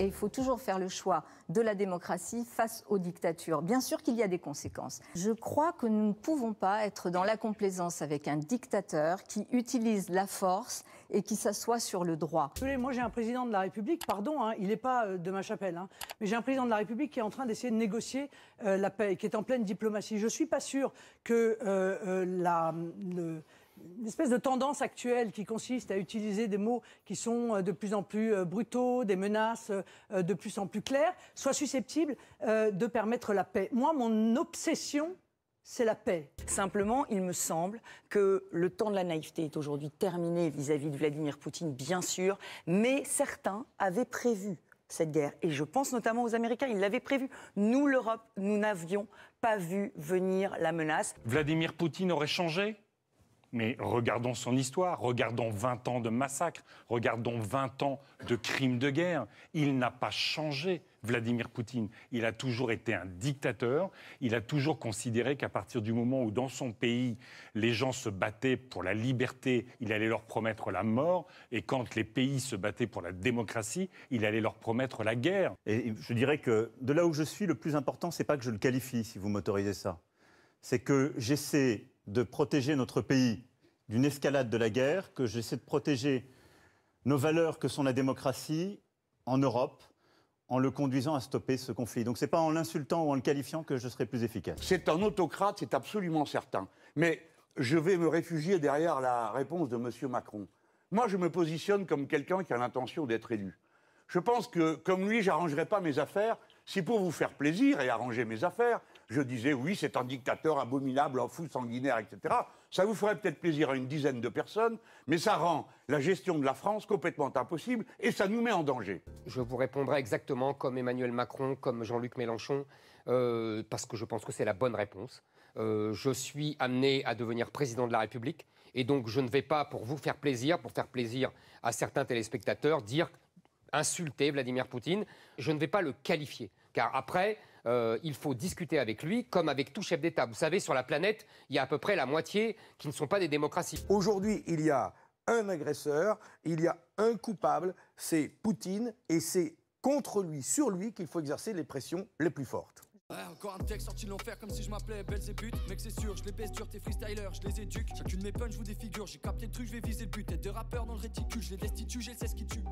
Et il faut toujours faire le choix de la démocratie face aux dictatures. Bien sûr qu'il y a des conséquences. Je crois que nous ne pouvons pas être dans la complaisance avec un dictateur qui utilise la force et qui s'assoit sur le droit. Moi, j'ai un président de la République, pardon, hein, il n'est pas euh, de ma chapelle, hein, mais j'ai un président de la République qui est en train d'essayer de négocier euh, la paix, qui est en pleine diplomatie. Je ne suis pas sûr que euh, la, le, une espèce de tendance actuelle qui consiste à utiliser des mots qui sont de plus en plus brutaux, des menaces de plus en plus claires, soit susceptible de permettre la paix. Moi, mon obsession, c'est la paix. Simplement, il me semble que le temps de la naïveté est aujourd'hui terminé vis-à-vis de Vladimir Poutine, bien sûr, mais certains avaient prévu cette guerre. Et je pense notamment aux Américains, ils l'avaient prévu. Nous, l'Europe, nous n'avions pas vu venir la menace. Vladimir Poutine aurait changé? Mais regardons son histoire, regardons 20 ans de massacres, regardons 20 ans de crimes de guerre. Il n'a pas changé, Vladimir Poutine. Il a toujours été un dictateur. Il a toujours considéré qu'à partir du moment où dans son pays, les gens se battaient pour la liberté, il allait leur promettre la mort. Et quand les pays se battaient pour la démocratie, il allait leur promettre la guerre. Et je dirais que de là où je suis, le plus important, c'est pas que je le qualifie, si vous m'autorisez ça. C'est que j'essaie de protéger notre pays d'une escalade de la guerre, que j'essaie de protéger nos valeurs que sont la démocratie en Europe, en le conduisant à stopper ce conflit. Donc ce n'est pas en l'insultant ou en le qualifiant que je serai plus efficace. C'est un autocrate, c'est absolument certain. Mais je vais me réfugier derrière la réponse de M. Macron. Moi, je me positionne comme quelqu'un qui a l'intention d'être élu. Je pense que, comme lui, j'arrangerai pas mes affaires. Si pour vous faire plaisir et arranger mes affaires, je disais oui, c'est un dictateur abominable, un fou sanguinaire, etc. Ça vous ferait peut-être plaisir à une dizaine de personnes, mais ça rend la gestion de la France complètement impossible et ça nous met en danger. Je vous répondrai exactement comme Emmanuel Macron, comme Jean-Luc Mélenchon, euh, parce que je pense que c'est la bonne réponse. Euh, je suis amené à devenir président de la République et donc je ne vais pas, pour vous faire plaisir, pour faire plaisir à certains téléspectateurs, dire insulter Vladimir Poutine. Je ne vais pas le qualifier, car après, euh, il faut discuter avec lui comme avec tout chef d'État. Vous savez, sur la planète, il y a à peu près la moitié qui ne sont pas des démocraties. Aujourd'hui, il y a un agresseur, il y a un coupable, c'est Poutine, et c'est contre lui, sur lui, qu'il faut exercer les pressions les plus fortes. encore un texte sorti l'enfer comme si je m'appelais Belzébuth Mec c'est sûr, je les baisse dur, tes freestylers, je les éduque Chacune de mes punch, je vous défigure, j'ai capté le truc, je vais viser le but Tête de rappeur dans le réticule, je les destitue, j'ai le ce qui tue